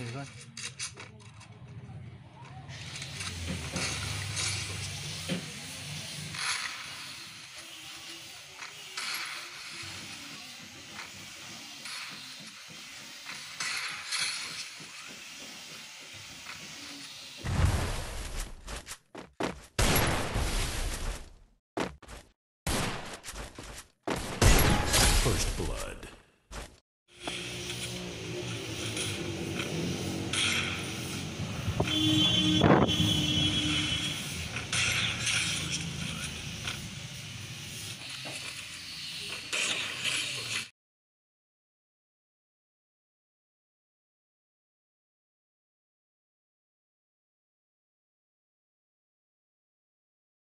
thử coi First book.